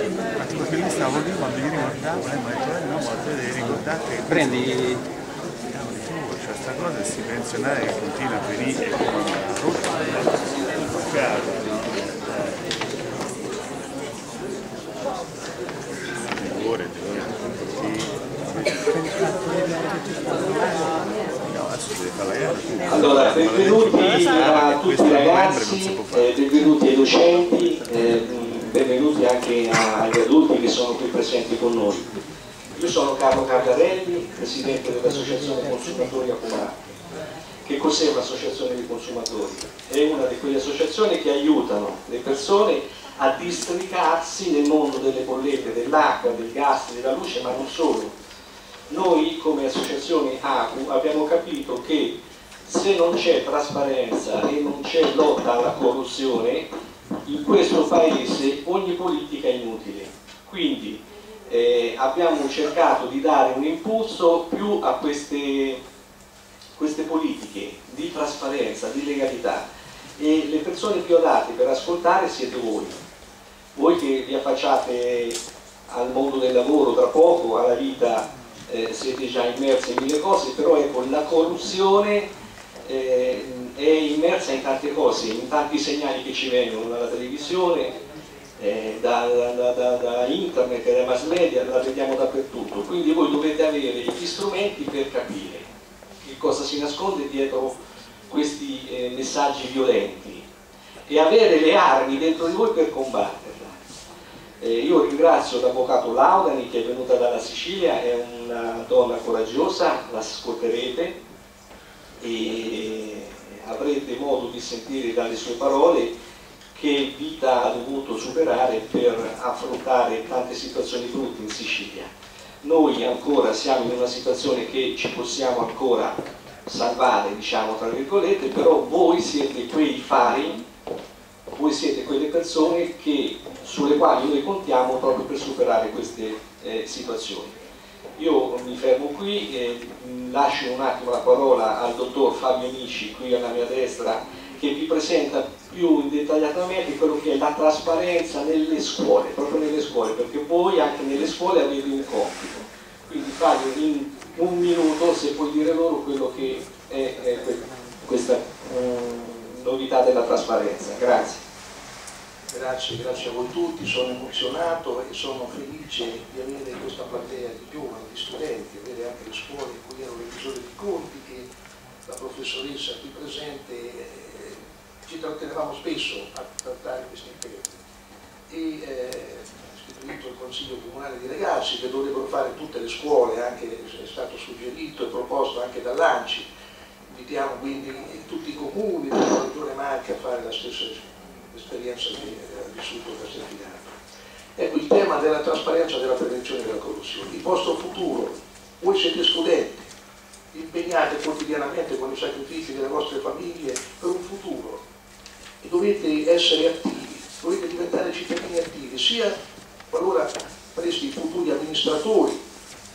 Perché lì stavo lì quando gli ricordavo, eh, ma te devi ricordare che Prendi c'è questa cosa e sti pensionari che continua a venire con una rotta la gara. Allora, benvenuti a tutti i ragazzi, eh, benvenuti ai docenti, eh, benvenuti anche agli adulti che sono qui presenti con noi. Io sono Carlo Cardarelli, Presidente dell'Associazione Consumatori Accumulati. Che cos'è un'associazione di consumatori? È una di quelle associazioni che aiutano le persone a districarsi nel mondo delle bollette, dell'acqua, del gas, della luce, ma non solo. Noi come associazione ACU abbiamo capito che se non c'è trasparenza e non c'è lotta alla corruzione, in questo paese ogni politica è inutile. Quindi eh, abbiamo cercato di dare un impulso più a queste, queste politiche di trasparenza, di legalità e le persone più adatte per ascoltare siete voi. Voi che vi affacciate al mondo del lavoro tra poco, alla vita, eh, siete già immersi in mille cose, però ecco, la corruzione eh, è immersa in tante cose, in tanti segnali che ci vengono dalla televisione, eh, da, da, da, da, internet e mass media, la vediamo dappertutto. Quindi voi dovete avere gli strumenti per capire che cosa si nasconde dietro questi eh, messaggi violenti e avere le armi dentro di voi per combatterla. Eh, io ringrazio l'avvocato Laudani che è venuta dalla Sicilia, è una donna coraggiosa, la ascolterete e avrete modo di sentire dalle sue parole che vita ha dovuto superare per affrontare tante situazioni brutte in Sicilia. Noi ancora siamo in una situazione che ci possiamo ancora salvare, diciamo tra virgolette, però voi siete quei fari, voi siete quelle persone che, sulle quali noi contiamo proprio per superare queste eh, situazioni. Io mi fermo qui e lascio un attimo la parola al dottor Fabio Amici qui alla mia destra che vi presenta più dettagliatamente quello che è la trasparenza nelle scuole, proprio nelle scuole, perché voi anche nelle scuole avete un compito. Quindi Fabio, in un minuto se puoi dire loro quello che è, è questa um, novità della trasparenza. Grazie. Grazie, grazie a voi tutti, sono emozionato e sono felice di avere questa platea di giovani, di studenti, avere anche le scuole in cui ero revisore di conti che la professoressa qui presente eh, ci trattenevamo spesso a trattare questi temi e eh, istituito il Consiglio Comunale di Ragazzi che dovrebbero fare tutte le scuole, anche è stato suggerito e proposto anche dall'ANCI, invitiamo quindi tutti i comuni della Regione Marche a fare la stessa esperienza che ha vissuto Castelfidardo. Ecco il tema della trasparenza della prevenzione della corruzione. Il vostro futuro, voi siete studenti, impegnate quotidianamente con i sacrifici delle vostre famiglie per un futuro e dovete essere attivi, dovete diventare cittadini attivi, sia qualora fareste i futuri amministratori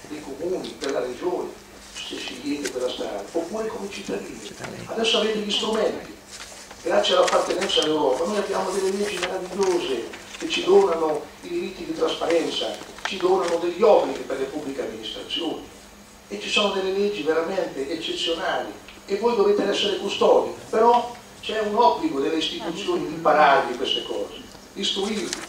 dei comuni, della regione, se scegliete quella strada, oppure come cittadini. Adesso avete gli strumenti, grazie all'appartenenza all'Europa, noi abbiamo delle leggi meravigliose che ci donano i diritti di trasparenza, ci donano degli obblighi per le pubbliche amministrazioni e ci sono delle leggi veramente eccezionali e voi dovete essere custodi, però c'è un obbligo delle istituzioni di impararvi queste cose, istruirvi.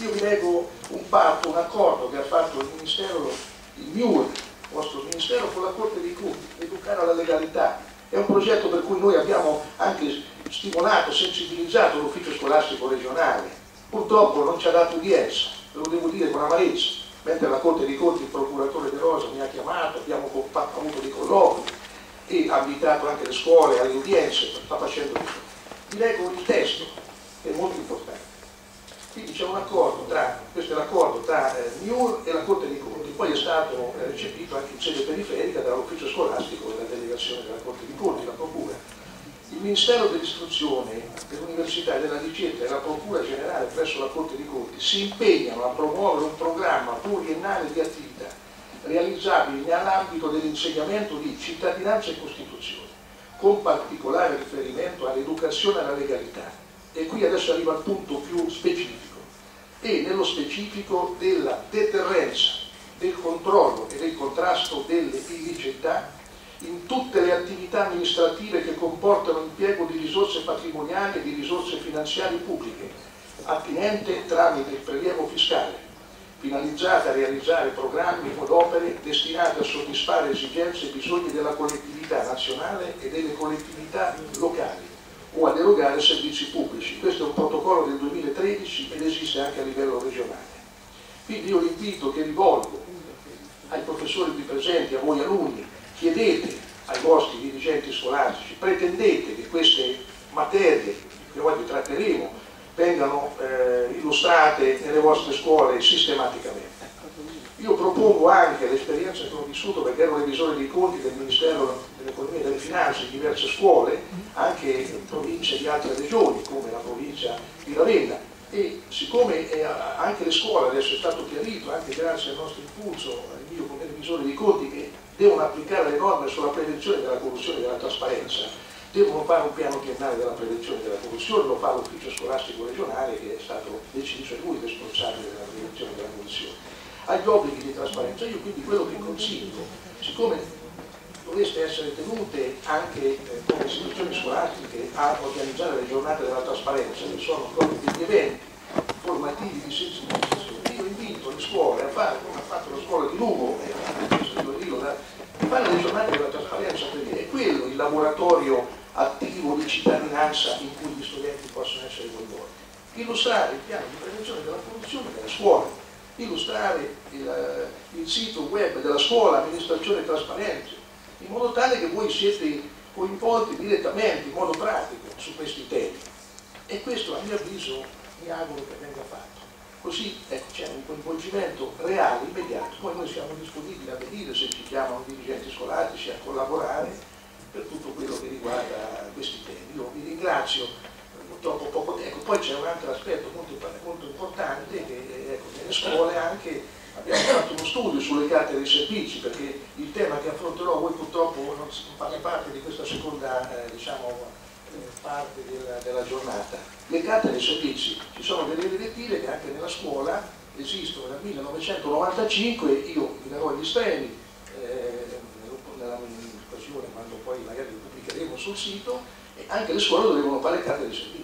Io vi leggo un patto, un accordo che ha fatto il Ministero, il MIUR, il vostro Ministero con la Corte dei Conti, educare alla legalità. È un progetto per cui noi abbiamo anche stimolato, sensibilizzato l'ufficio scolastico regionale. Purtroppo non ci ha dato udienza, ve lo devo dire con amarezza mentre la Corte dei Conti, il procuratore De Rosa mi ha chiamato, abbiamo avuto dei colloqui e ha invitato anche le scuole alle udienze, sta facendo questo. Vi leggo il testo, che è molto importante. Quindi c'è un accordo tra, questo è l'accordo tra eh, MIUR e la Corte dei Conti, poi è stato eh, recepito anche in sede periferica dall'ufficio scolastico dalla delegazione della Corte dei Conti, la Procura. Il Ministero dell'Istruzione, dell'Università e della Ricerca e la Procura Generale presso la Corte dei Conti si impegnano a promuovere un programma pluriennale di attività realizzabili nell'ambito dell'insegnamento di cittadinanza e Costituzione, con particolare riferimento all'educazione alla legalità. E qui adesso arriva al punto più specifico. E nello specifico della deterrenza, del controllo e del contrasto delle illiceità in tutte le attività amministrative che comportano l'impiego di risorse patrimoniali e di risorse finanziarie pubbliche, attinente tramite il prelievo fiscale, finalizzate a realizzare programmi o opere destinate a soddisfare esigenze e bisogni della collettività nazionale e delle collettività locali o ad erogare servizi pubblici. Questo è un protocollo del 2013 ed esiste anche a livello regionale. Quindi io l'invito che rivolgo ai professori qui presenti, a voi alunni, chiedete ai vostri dirigenti scolastici, pretendete che queste materie che oggi tratteremo vengano eh, illustrate nelle vostre scuole sistematicamente. Io propongo anche l'esperienza che ho vissuto perché ero revisore dei conti del Ministero dell'Economia e delle Finanze in diverse scuole, anche in province di altre regioni come la provincia di Ravenna e siccome eh, anche le scuole, adesso è stato chiarito, anche grazie al nostro impulso, mio come revisore dei conti che devono applicare le norme sulla prevenzione della corruzione e della trasparenza, devono fare un piano triennale della prevenzione della corruzione, lo fa l'ufficio scolastico regionale che è stato deciso, è lui responsabile della prevenzione della corruzione. Agli obblighi di trasparenza, io quindi quello che consiglio, siccome doveste essere tenute anche eh, come istituzioni scolastiche a organizzare le giornate della trasparenza, che sono proprio degli eventi formativi di sensibilizzazione, io invito le scuole a fare come ha fatto la scuola di Lugo, eh, di fare le giornate della trasparenza perché è quello il laboratorio attivo di cittadinanza in cui gli studenti possono essere coinvolti. Illustrare il piano di prevenzione della corruzione della scuola, illustrare il, eh, il sito web della scuola, amministrazione trasparente, in modo tale che voi siete coinvolti direttamente, in modo pratico, su questi temi. E questo a mio avviso mi auguro che venga fatto. Così ecco, c'è un coinvolgimento reale, immediato, poi noi siamo disponibili a venire se ci chiamano dirigenti scolastici a collaborare per tutto quello che riguarda questi temi. Io vi ringrazio, purtroppo poco tempo, poi c'è un altro aspetto molto, molto importante che ecco, nelle scuole anche abbiamo fatto uno studio sulle carte dei servizi perché il tema che affronterò voi purtroppo non fa parte di questa seconda eh, diciamo, parte della, della, giornata. Le carte dei servizi, ci sono delle direttive che anche nella scuola esistono dal 1995, io vi darò gli estremi eh, nella occasione quando poi magari li pubblicheremo sul sito, e anche le scuole devono fare le carte dei servizi.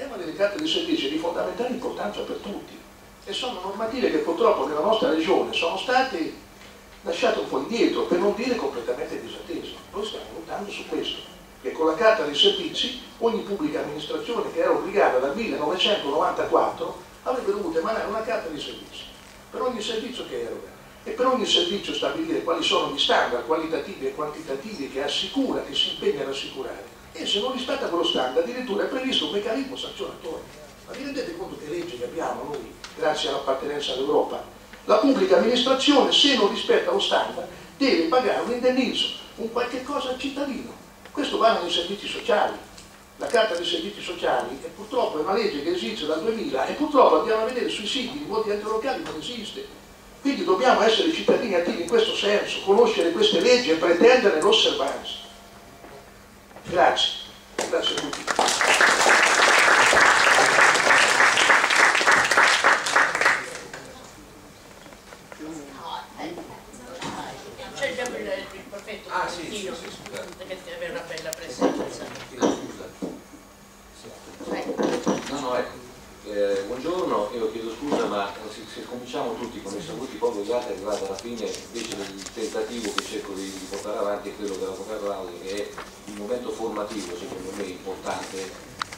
Tema delle carte dei servizi è di fondamentale importanza per tutti e sono normative che purtroppo nella nostra regione sono state lasciate un po' indietro, per non dire completamente disattese. Noi stiamo lottando su questo che con la carta dei servizi ogni pubblica amministrazione che era obbligata dal 1994 avrebbe dovuto emanare una carta dei servizi per ogni servizio che eroga e per ogni servizio stabilire quali sono gli standard qualitativi e quantitativi che assicura, che si impegna ad assicurare e se non rispetta quello standard addirittura è previsto un meccanismo sanzionatorio ma vi rendete conto che legge che abbiamo noi grazie all'appartenenza all'Europa la pubblica amministrazione se non rispetta lo standard deve pagare un indennizzo un qualche cosa al cittadino questo vale nei servizi sociali. La Carta dei servizi sociali è purtroppo una legge che esiste dal 2000 e purtroppo andiamo a vedere sui siti di molti enti locali non esiste. Quindi dobbiamo essere cittadini attivi in questo senso, conoscere queste leggi e pretenderne l'osservanza. Grazie. Grazie a tutti. cominciamo tutti con i saluti, poi vogliate arrivate alla fine, invece del tentativo che cerco di, di portare avanti è quello dell'Avvocato Rauli, che è il momento formativo, secondo me, importante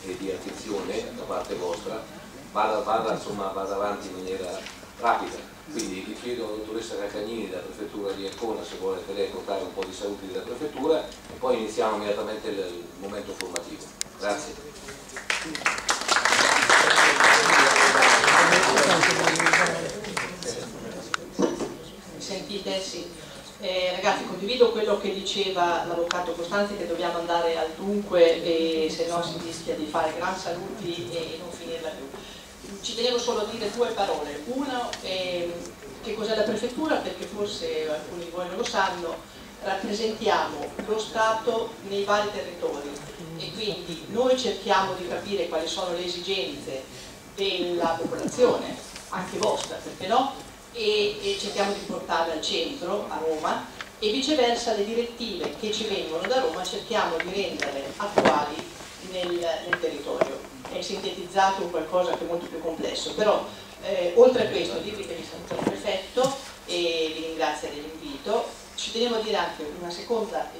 e di attenzione da parte vostra, vada, vada, insomma, vada avanti in maniera rapida. Quindi vi chiedo alla dottoressa Cacagnini della prefettura di Ancona se volete lei portare un po' di saluti della prefettura e poi iniziamo immediatamente il, momento formativo. Grazie sentite? Sì. Eh, ragazzi, condivido quello che diceva l'avvocato Costanzi che dobbiamo andare al dunque e se no si rischia di fare gran saluti e non finirla più. Ci tenevo solo a dire due parole. Una, eh, che cos'è la prefettura, perché forse alcuni di voi non lo sanno, rappresentiamo lo Stato nei vari territori e quindi noi cerchiamo di capire quali sono le esigenze della popolazione, anche vostra, perché no? E, e cerchiamo di portarla al centro, a Roma, e viceversa le direttive che ci vengono da Roma cerchiamo di renderle attuali nel, nel territorio. È sintetizzato in qualcosa che è molto più complesso, però eh, oltre a questo dirvi che mi saluta il prefetto e vi ringrazio dell'invito, ci tenevo a dire anche una seconda,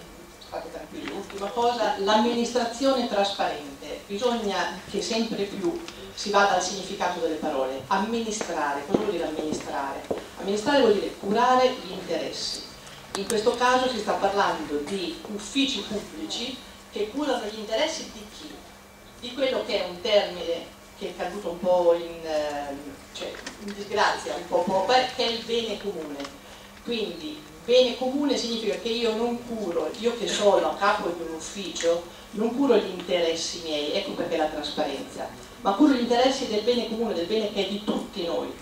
state tranquilli, ultima cosa, l'amministrazione trasparente, bisogna che sempre più si vada al significato delle parole, amministrare, cosa vuol dire amministrare? Amministrare vuol dire curare gli interessi in questo caso si sta parlando di uffici pubblici che curano gli interessi di chi? Di quello che è un termine che è caduto un po' in, ehm, cioè, in disgrazia, un po' poco, che è il bene comune. Quindi bene comune significa che io non curo, io che sono a capo di un ufficio, non curo gli interessi miei, ecco perché la trasparenza, ma curo gli interessi del bene comune, del bene che è di tutti noi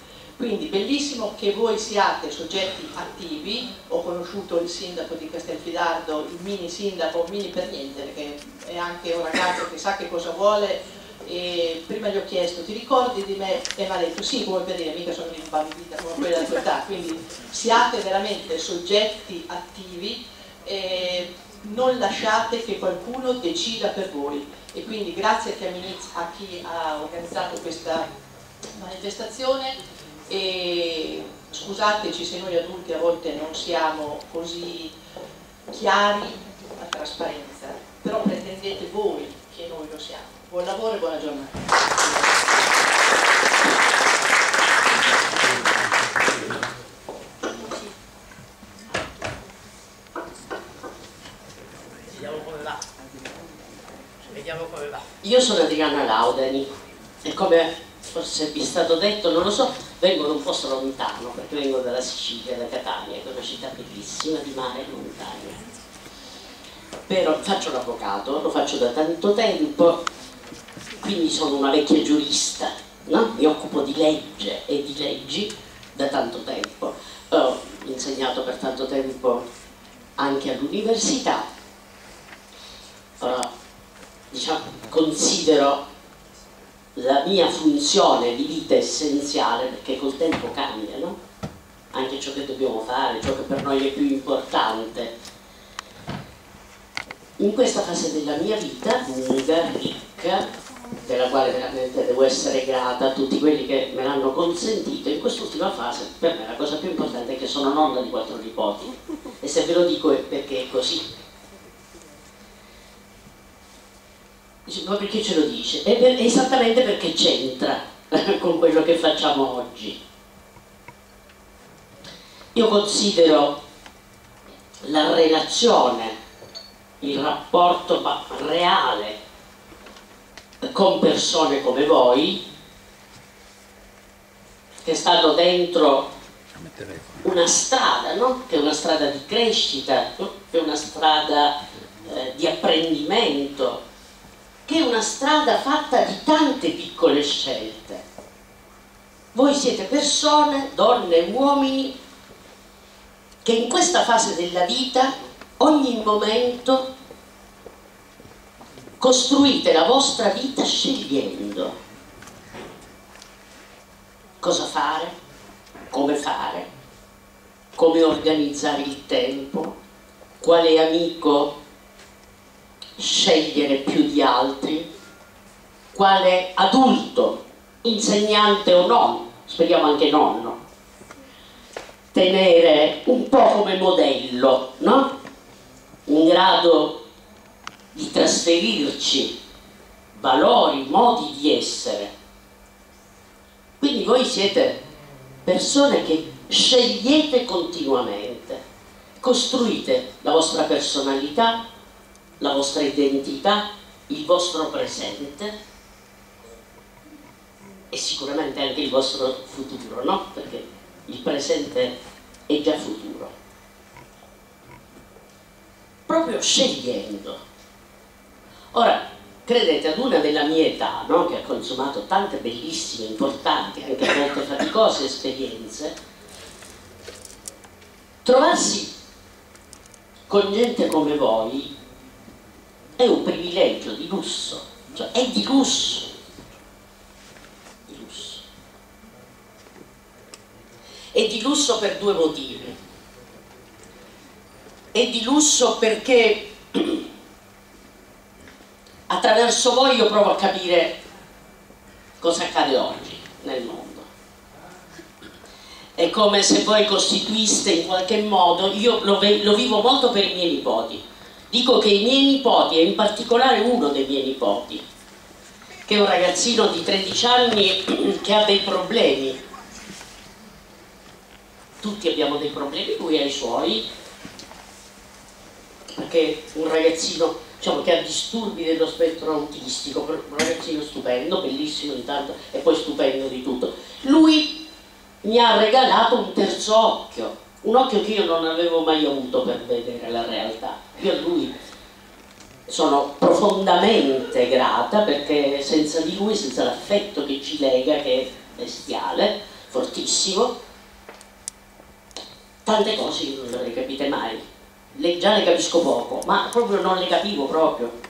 quindi bellissimo che voi siate soggetti attivi, ho conosciuto il sindaco di Castelfidardo, il mini sindaco, mini per niente, perché è anche un ragazzo che sa che cosa vuole. E prima gli ho chiesto ti ricordi di me? E mi ha detto sì come per dire mica sono imbambita come quella della tua età quindi siate veramente soggetti attivi e non lasciate che qualcuno decida per voi. E quindi grazie a chi ha organizzato questa manifestazione e scusateci se noi adulti a volte non siamo così chiari a trasparenza, però pretendete voi che noi lo siamo. Buon lavoro e buona giornata. Io sono Adriana Laudani e come forse vi è stato detto, non lo so, vengo da un posto lontano, perché vengo dalla Sicilia, da Catania, che è una città bellissima di mare e montagna. Però faccio l'avvocato, lo faccio da tanto tempo, quindi sono una vecchia giurista, no? mi occupo di legge e di leggi da tanto tempo. Ho insegnato per tanto tempo anche all'università, diciamo, considero la mia funzione di vita essenziale, perché col tempo cambia, no? Anche ciò che dobbiamo fare, ciò che per noi è più importante. In questa fase della mia vita, lunga, ricca, della quale veramente devo essere grata a tutti quelli che me l'hanno consentito, in quest'ultima fase per me la cosa più importante è che sono nonna di quattro nipoti e se ve lo dico è perché è così Ma perché ce lo dice? È per, esattamente perché c'entra con quello che facciamo oggi. Io considero la relazione, il rapporto reale con persone come voi, che stanno dentro una strada, no? che è una strada di crescita, che è una strada eh, di apprendimento, che è una strada fatta di tante piccole scelte. Voi siete persone, donne e uomini, che in questa fase della vita, ogni momento, costruite la vostra vita scegliendo cosa fare, come fare, come organizzare il tempo, quale amico scegliere più di altri, quale adulto, insegnante o non, speriamo anche nonno, tenere un po' come modello, no? In grado di trasferirci valori, modi di essere. Quindi voi siete persone che scegliete continuamente, costruite la vostra personalità, la vostra identità, il vostro presente e sicuramente anche il vostro futuro, no? Perché il presente è già futuro. Proprio scegliendo. Ora, credete, ad una della mia età, no? che ha consumato tante bellissime, importanti, anche a volte faticose esperienze, trovarsi con gente come voi è un privilegio di lusso, cioè è di lusso. Di lusso. È di lusso per due motivi. È di lusso perché attraverso voi io provo a capire cosa accade oggi nel mondo. È come se voi costituiste in qualche modo, io lo, lo vivo molto per i miei nipoti, dico che i miei nipoti, e in particolare uno dei miei nipoti, che è un ragazzino di 13 anni che ha dei problemi, tutti abbiamo dei problemi, lui ha i suoi, perché un ragazzino diciamo, che ha disturbi dello spettro autistico, un ragazzino stupendo, bellissimo intanto e poi stupendo di tutto. Lui mi ha regalato un terzo occhio, un occhio che io non avevo mai avuto per vedere la realtà. Io a lui sono profondamente grata perché senza di lui, senza l'affetto che ci lega, che è bestiale, fortissimo, tante cose io non le capite mai le, già le capisco poco, ma proprio non le capivo proprio.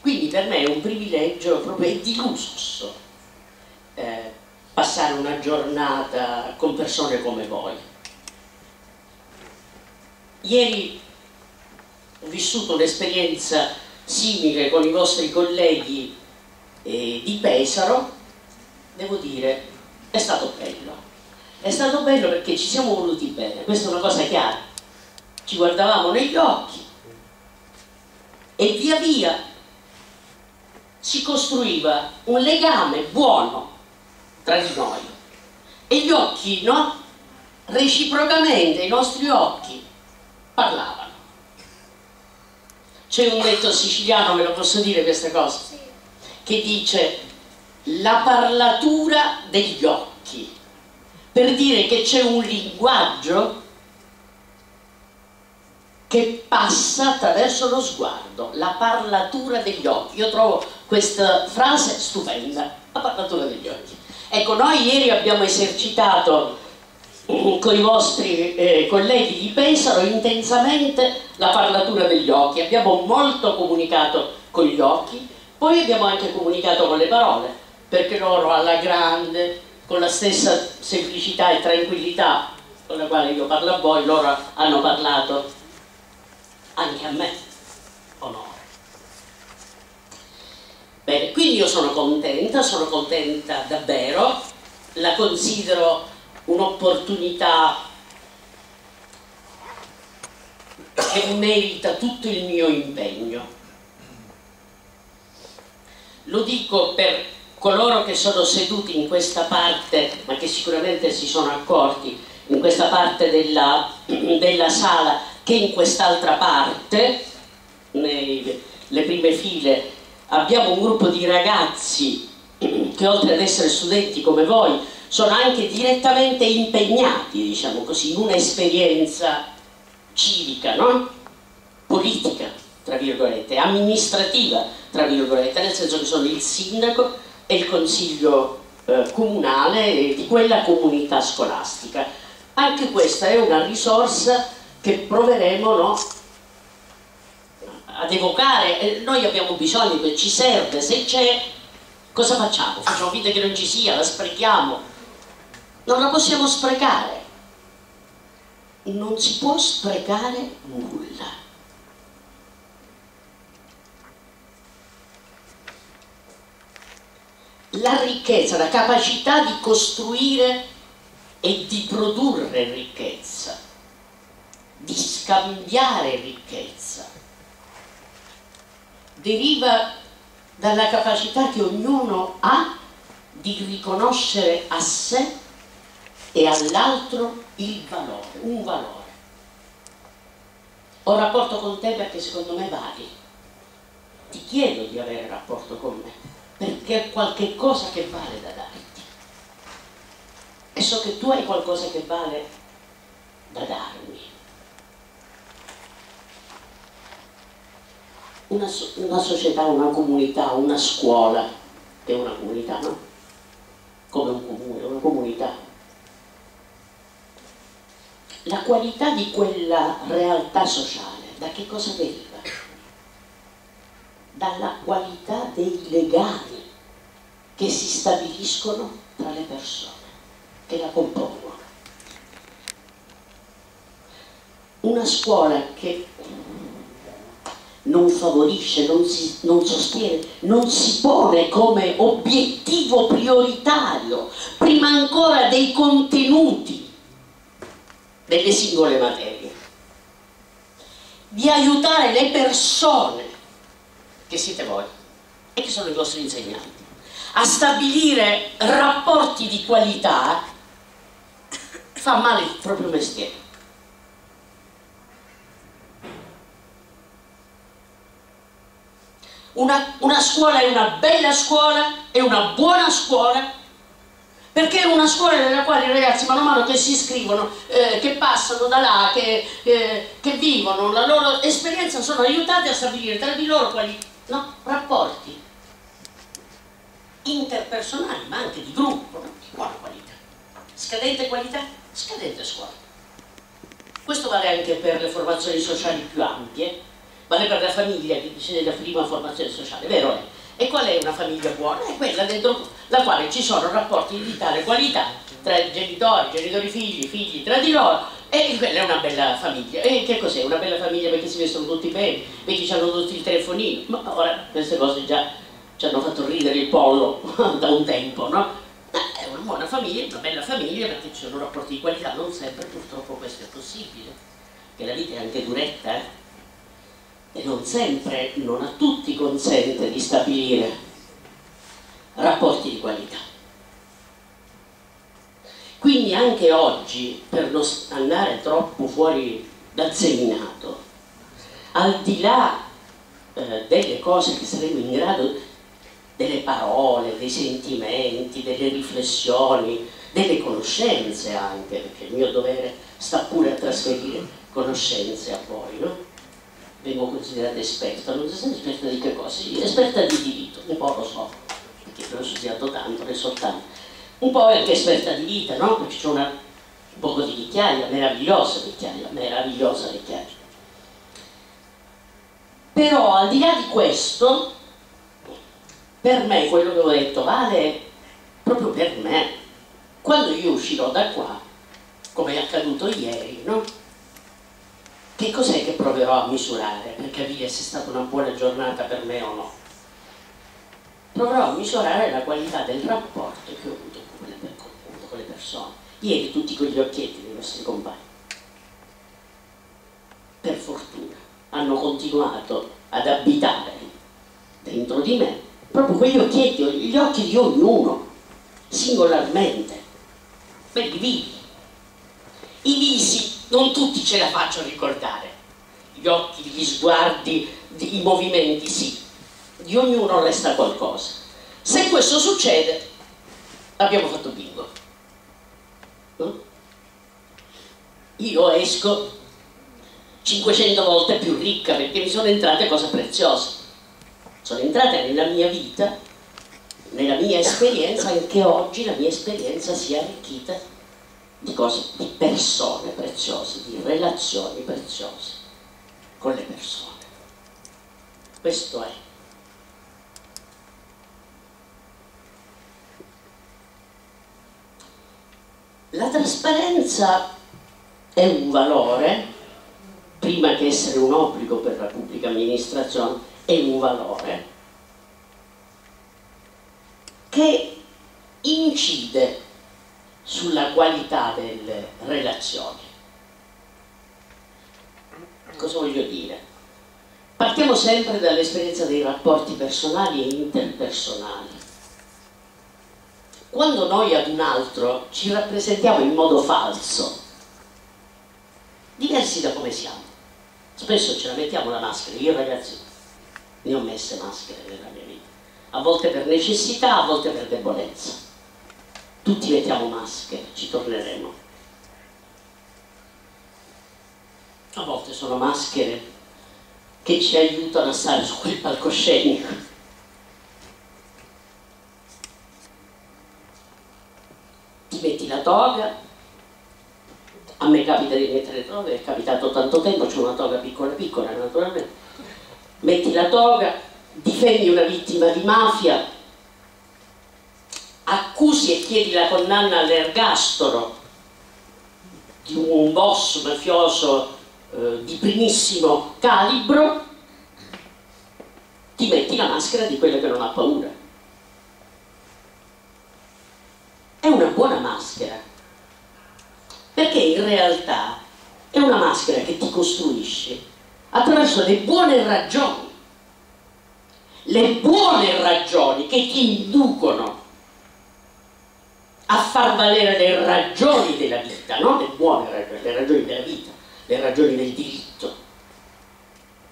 Quindi per me è un privilegio, proprio di lusso eh, passare una giornata con persone come voi. Ieri ho vissuto un'esperienza simile con i vostri colleghi eh, di Pesaro, devo dire, è stato bello. È stato bello perché ci siamo voluti bene, questa è una cosa chiara ci guardavamo negli occhi e via via si costruiva un legame buono tra di noi e gli occhi, no? Reciprocamente i nostri occhi parlavano. C'è un detto siciliano, ve lo posso dire questa cosa, che dice la parlatura degli occhi, per dire che c'è un linguaggio che passa attraverso lo sguardo, la parlatura degli occhi. Io trovo questa frase stupenda, la parlatura degli occhi. Ecco, noi ieri abbiamo esercitato mm, con i vostri eh, colleghi di Pesaro intensamente la parlatura degli occhi, abbiamo molto comunicato con gli occhi, poi abbiamo anche comunicato con le parole, perché loro alla grande, con la stessa semplicità e tranquillità con la quale io parlo a voi, loro hanno parlato anche a me onore. Bene, quindi io sono contenta, sono contenta davvero, la considero un'opportunità che merita tutto il mio impegno. Lo dico per coloro che sono seduti in questa parte, ma che sicuramente si sono accorti, in questa parte della, della sala, che in quest'altra parte, nelle prime file, abbiamo un gruppo di ragazzi che oltre ad essere studenti come voi sono anche direttamente impegnati, diciamo così, in un'esperienza civica, no? politica, tra virgolette, amministrativa, tra virgolette, nel senso che sono il sindaco e il consiglio eh, comunale di quella comunità scolastica. Anche questa è una risorsa che proveremo no, ad evocare. Noi abbiamo bisogno, che ci serve, se c'è, cosa facciamo? Facciamo finta che non ci sia, la sprechiamo. Non la possiamo sprecare. Non si può sprecare nulla. La ricchezza, la capacità di costruire e di produrre ricchezza di scambiare ricchezza, deriva dalla capacità che ognuno ha di riconoscere a sé e all'altro il valore, un valore. Ho rapporto con te perché secondo me vali. Ti chiedo di avere rapporto con me perché ho qualche cosa che vale da darti. E so che tu hai qualcosa che vale da darmi. Una, una società, una comunità, una scuola, è una comunità, no? Come un comune, una comunità. La qualità di quella realtà sociale, da che cosa deriva? Dalla qualità dei legami che si stabiliscono tra le persone. che la compongono. Una scuola che non favorisce, non, si, non sostiene, non si pone come obiettivo prioritario, prima ancora dei contenuti delle singole materie, di aiutare le persone, che siete voi, e che sono i vostri insegnanti, a stabilire rapporti di qualità, fa male il proprio mestiere. Una, una, scuola è una bella scuola, è una buona scuola, perché è una scuola nella quale i ragazzi man mano che si iscrivono, eh, che passano da là, che, eh, che, vivono la loro esperienza, sono aiutati a stabilire tra di loro quali no, rapporti interpersonali, ma anche di gruppo, di buona qualità. Scadente qualità, scadente scuola. Questo vale anche per le formazioni sociali più ampie, vale per la famiglia che dice della prima formazione sociale, vero è? E qual è una famiglia buona? È quella dentro la quale ci sono rapporti di tale qualità tra genitori, genitori figli, figli tra di loro e quella è una bella famiglia. E che cos'è? Una bella famiglia perché si vestono tutti bene, perché hanno tutti il telefonino, ma ora queste cose già ci hanno fatto ridere il pollo da un tempo, no? È una buona famiglia, una bella famiglia perché ci sono rapporti di qualità, non sempre purtroppo questo è possibile, che la vita è anche duretta, eh? E non sempre, non a tutti consente di stabilire rapporti di qualità. Quindi anche oggi, per non andare troppo fuori dal seminato, al di là eh, delle cose che saremo in grado, delle parole, dei sentimenti, delle riflessioni, delle conoscenze anche, perché il mio dovere sta pure a trasferire conoscenze a voi, no? Vengo considerata esperta, non so esperta di che cosa, sì, esperta di diritto, un po' lo so, perché ho studiato tanto, ne so tanto, un po' perché esperta di vita, no? Perché c'è un poco di vecchiaia, meravigliosa vecchiaia, meravigliosa vecchiaia. Però al di là di questo, per me quello che ho detto vale proprio per me. Quando io uscirò da qua, come è accaduto ieri, no? Che cos'è che proverò a misurare per capire se è stata una buona giornata per me o no? Proverò a misurare la qualità del rapporto che ho avuto con le, con le persone. Ieri tutti quegli occhietti dei nostri compagni, per fortuna, hanno continuato ad abitare dentro di me proprio quegli occhietti, gli occhi di ognuno, singolarmente, belli vivi. I visi non tutti ce la faccio ricordare, gli occhi, gli sguardi, i movimenti sì, di ognuno resta qualcosa. Se questo succede, abbiamo fatto bingo. No? Io esco 500 volte più ricca perché mi sono entrate cose preziose. Sono entrate nella mia vita, nella mia esperienza, anche oggi la mia esperienza si è arricchita di cose, di persone preziose, di relazioni preziose con le persone. Questo è. La trasparenza è un valore, prima che essere un obbligo per la pubblica amministrazione, è un valore che incide sulla qualità delle relazioni. Cosa voglio dire? Partiamo sempre dall'esperienza dei rapporti personali e interpersonali. Quando noi ad un altro ci rappresentiamo in modo falso, diversi da come siamo, spesso ce la mettiamo la maschera, io ragazzi ne ho messe maschere nella mia vita, a volte per necessità, a volte per debolezza tutti mettiamo maschere, ci torneremo. A volte sono maschere che ci aiutano a stare su quel palcoscenico. Ti metti la toga, a me capita di mettere toga, è capitato tanto tempo, c'è una toga piccola piccola naturalmente. Metti la toga, difendi una vittima di mafia, accusi e chiedi la condanna all'ergastolo di un boss mafioso eh, di primissimo calibro, ti metti la maschera di quello che non ha paura. È una buona maschera, perché in realtà è una maschera che ti costruisce attraverso le buone ragioni, le buone ragioni che ti inducono a far valere le ragioni della vita, non le buone ragioni, le ragioni della vita, le ragioni del diritto,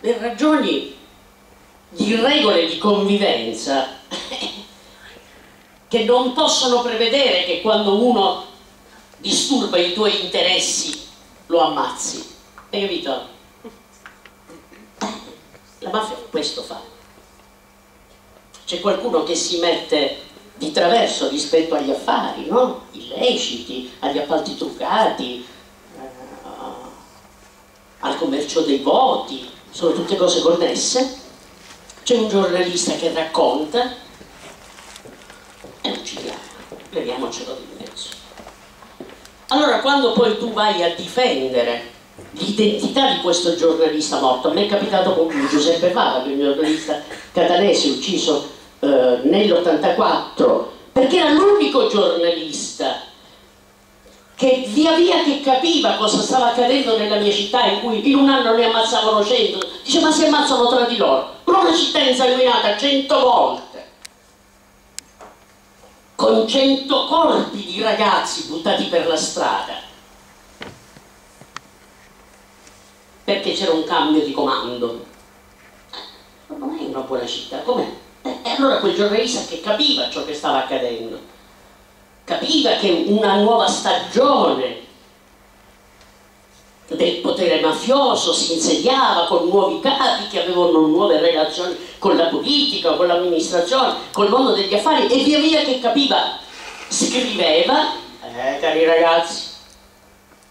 le ragioni di regole di convivenza che non possono prevedere che quando uno disturba i tuoi interessi lo ammazzi. Hai capito? La mafia questo fa. C'è qualcuno che si mette di traverso rispetto agli affari, no? illeciti, agli appalti truccati, eh, al commercio dei voti, sono tutte cose connesse. C'è un giornalista che racconta e non ci diamo, leviamocelo di mezzo. Allora quando poi tu vai a difendere l'identità di questo giornalista morto, a me è capitato con Giuseppe Fava, che è un giornalista catanese ucciso eh, nell'84 perché era l'unico giornalista che via via che capiva cosa stava accadendo nella mia città in cui in un anno ne ammazzavano cento. Dice ma si ammazzano tra di loro ma una città insanguinata cento volte. Con cento corpi di ragazzi buttati per la strada. Perché c'era un cambio di comando. Non è una buona città, com'è? E allora quel giornalista che capiva ciò che stava accadendo, capiva che una nuova stagione del potere mafioso si insediava con nuovi capi che avevano nuove relazioni con la politica, con l'amministrazione, col mondo degli affari e via via che capiva scriveva, eh cari ragazzi,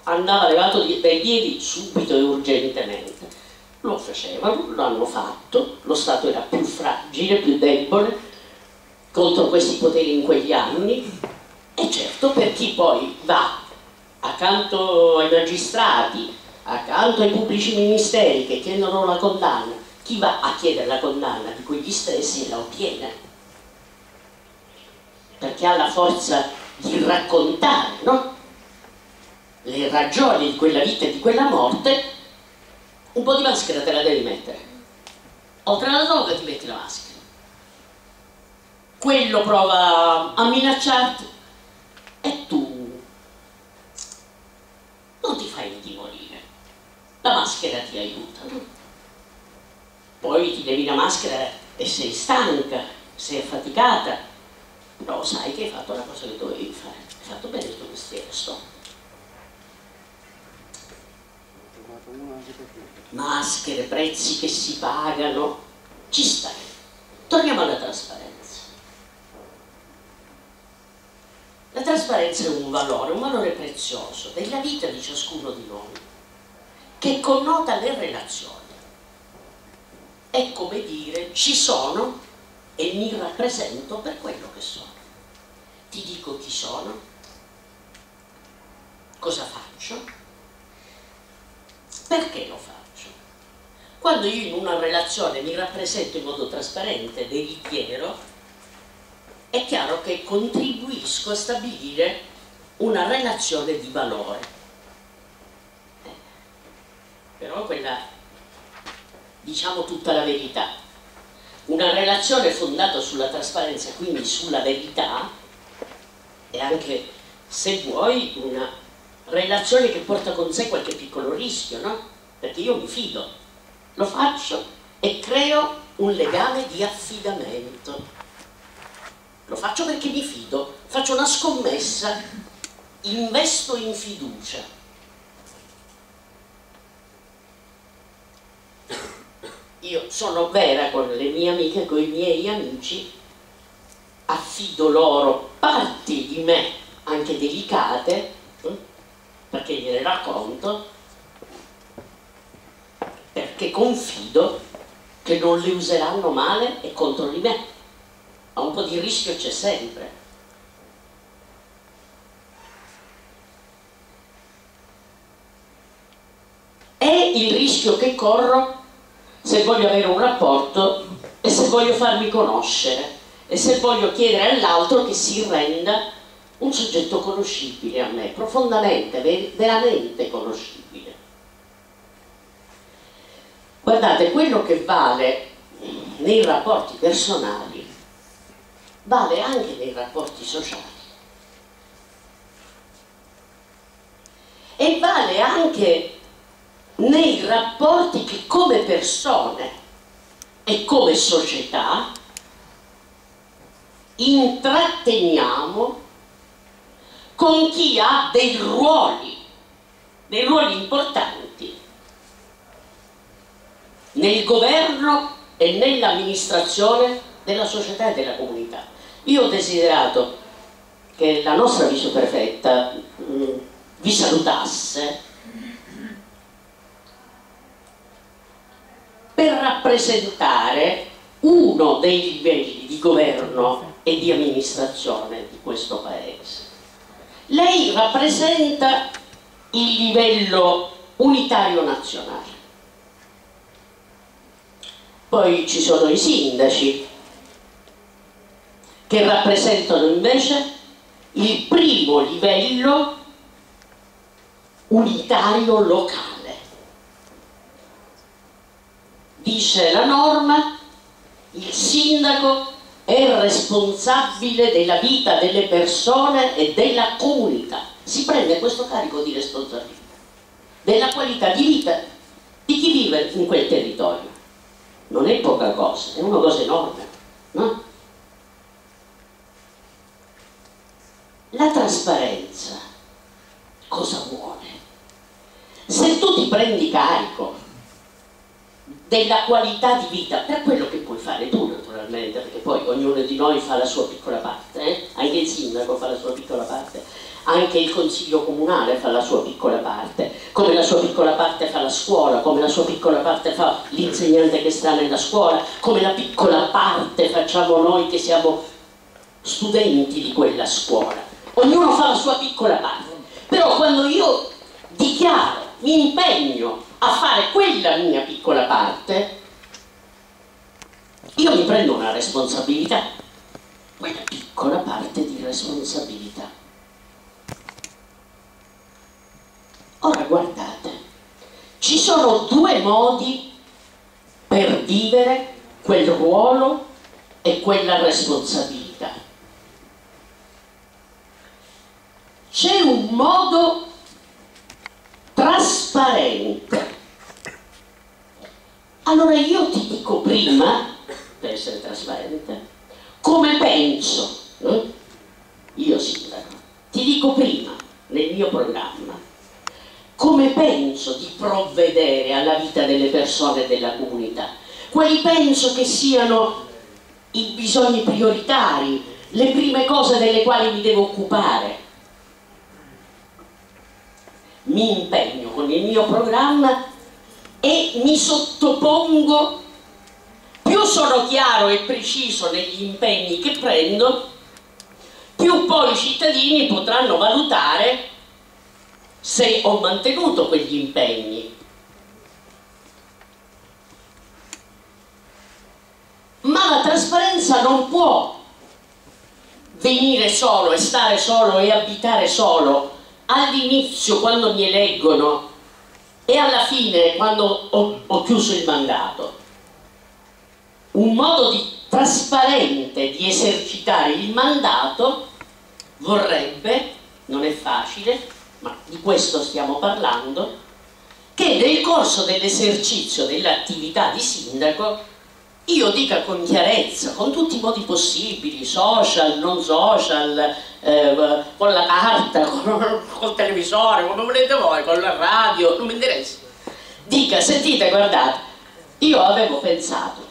andava levato dai piedi subito e urgentemente lo facevano, lo hanno fatto, lo Stato era più fragile, più debole contro questi poteri in quegli anni e certo per chi poi va accanto ai magistrati, accanto ai pubblici ministeri che chiedono la condanna, chi va a chiedere la condanna di quegli stessi la ottiene perché ha la forza di raccontare no? le ragioni di quella vita e di quella morte un po' di maschera te la devi mettere. Oltre alla droga ti metti la maschera. Quello prova a minacciarti e tu non ti fai intimorire. La maschera ti aiuta. Poi ti levi la maschera e sei stanca, sei affaticata, però sai che hai fatto la cosa che dovevi fare. Hai fatto bene il tuo mestiere, stop. Maschere, prezzi che si pagano, ci sta. Torniamo alla trasparenza. La trasparenza è un valore, un valore prezioso della vita di ciascuno di noi, che connota le relazioni. È come dire ci sono e mi rappresento per quello che sono. Ti dico chi sono, cosa faccio, perché lo faccio. Quando io in una relazione mi rappresento in modo trasparente, veritiero, è chiaro che contribuisco a stabilire una relazione di valore. Eh, però quella, diciamo tutta la verità. Una relazione fondata sulla trasparenza, quindi sulla verità, è anche, se vuoi, una relazione che porta con sé qualche piccolo rischio, no? Perché io mi fido lo faccio e creo un legame di affidamento. Lo faccio perché mi fido, faccio una scommessa, investo in fiducia. Io sono vera con le mie amiche, con i miei amici, affido loro parti di me, anche delicate, perché gliele racconto, perché confido che non le useranno male e contro di me. Ma un po' di rischio c'è sempre. È il rischio che corro se voglio avere un rapporto e se voglio farmi conoscere e se voglio chiedere all'altro che si renda un soggetto conoscibile a me, profondamente, veramente conoscibile. Guardate, quello che vale nei rapporti personali vale anche nei rapporti sociali. E vale anche nei rapporti che come persone e come società intratteniamo con chi ha dei ruoli, dei ruoli importanti nel governo e nell'amministrazione della società e della comunità. Io ho desiderato che la nostra viceprefetta mh, vi salutasse per rappresentare uno dei livelli di governo e di amministrazione di questo Paese. Lei rappresenta il livello unitario nazionale. Poi ci sono i sindaci che rappresentano invece il primo livello unitario locale. Dice la norma, il sindaco è responsabile della vita delle persone e della comunità. Si prende questo carico di responsabilità, della qualità di vita di chi vive in quel territorio. Non è poca cosa, è una cosa enorme, no? La trasparenza cosa vuole? Se tu ti prendi carico della qualità di vita, per quello che puoi fare tu naturalmente, perché poi ognuno di noi fa la sua piccola parte, eh? anche il sindaco fa la sua piccola parte, anche il consiglio comunale fa la sua piccola parte, come la sua piccola parte fa la scuola, come la sua piccola parte fa l'insegnante che sta nella scuola, come la piccola parte facciamo noi che siamo studenti di quella scuola. Ognuno fa la sua piccola parte, però quando io dichiaro, mi impegno a fare quella mia piccola parte, io mi prendo una responsabilità, quella piccola parte di responsabilità. Ora guardate, ci sono due modi per vivere quel ruolo e quella responsabilità. C'è un modo trasparente allora io ti dico prima, per essere trasparente, come penso, eh? io sindaco, ti dico prima nel mio programma, come penso di provvedere alla vita delle persone e della comunità, quali penso che siano i bisogni prioritari, le prime cose delle quali mi devo occupare. Mi impegno con il mio programma e mi sottopongo, più sono chiaro e preciso negli impegni che prendo, più poi i cittadini potranno valutare se ho mantenuto quegli impegni. Ma la trasparenza non può venire solo e stare solo e abitare solo all'inizio quando mi eleggono e alla fine quando ho, ho chiuso il mandato un modo di, trasparente di esercitare il mandato vorrebbe, non è facile, ma di questo stiamo parlando, che nel corso dell'esercizio dell'attività di sindaco io dica con chiarezza, con tutti i modi possibili, social, non social, eh, con la carta, con, col televisore, come volete voi, con la radio, non mi interessa. Dica, sentite, guardate, io avevo pensato,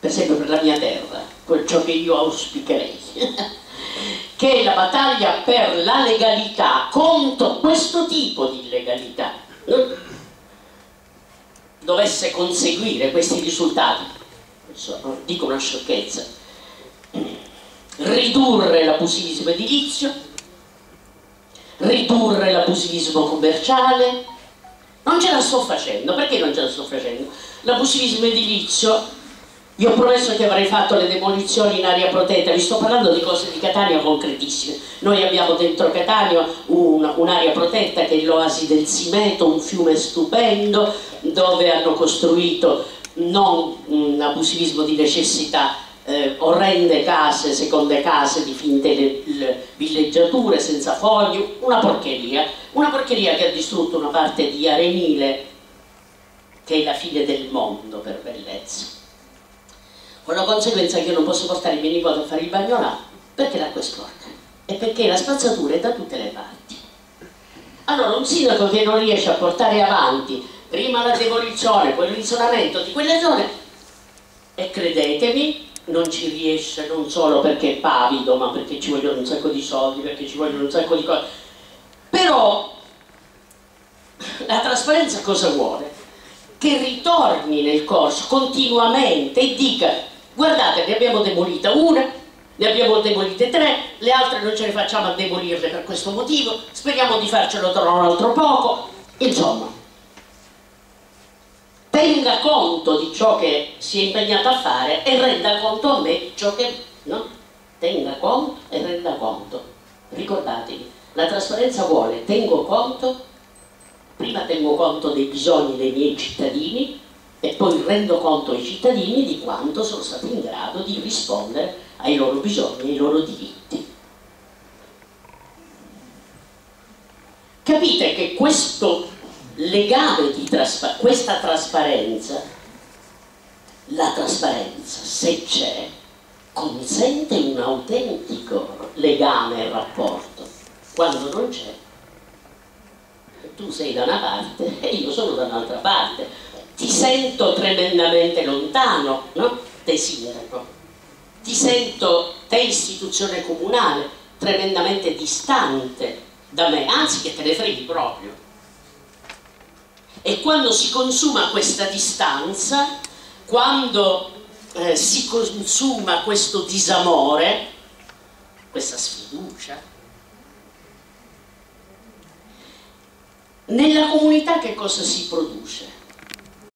per esempio per la mia terra, ciò che io auspicherei, che la battaglia per la legalità contro questo tipo di illegalità. Dovesse conseguire questi risultati, dico una sciocchezza, ridurre l'abusivismo edilizio, ridurre l'abusivismo commerciale, Non ce la sto facendo, perché non ce la sto facendo? L'abusivismo edilizio vi ho promesso che avrei fatto le demolizioni in area protetta, vi sto parlando di cose di Catania concretissime. Noi abbiamo dentro Catania un'area protetta che è l'oasi del Simeto, un fiume stupendo dove hanno costruito non un abusivismo di necessità, eh, orrende case, seconde case di finte le, le villeggiature senza fogli, una porcheria, una porcheria che ha distrutto una parte di Arenile che è la fine del mondo per bellezza con la conseguenza che io non posso portare i miei nipoti a fare il bagno là perché l'acqua è sporca e perché la spazzatura è da tutte le parti. Allora un sindaco che non riesce a portare avanti prima la demolizione, poi l'isolamento di quelle zone e credetemi non ci riesce non solo perché è pavido ma perché ci vogliono un sacco di soldi, perché ci vogliono un sacco di cose però la trasparenza cosa vuole? che ritorni nel corso continuamente e dica guardate ne abbiamo demolita una ne abbiamo demolite tre le altre non ce ne facciamo a demolirle per questo motivo speriamo di farcelo tra un altro poco insomma tenga conto di ciò che si è impegnato a fare e renda conto a me ciò che no? tenga conto e renda conto ricordatevi la trasparenza vuole tengo conto prima tengo conto dei bisogni dei miei cittadini e poi rendo conto ai cittadini di quanto sono stati in grado di rispondere ai loro bisogni ai loro diritti. Capite che questo legame di traspa questa trasparenza, la trasparenza, se c'è, consente un autentico legame e rapporto. Quando non c'è, tu sei da una parte e io sono da un'altra parte ti sento tremendamente lontano, no? Te sindaco, ti sento, te istituzione comunale, tremendamente distante da me, anzi che te ne freghi proprio. E quando si consuma questa distanza, quando eh, si consuma questo disamore, questa sfiducia, nella comunità che cosa si produce?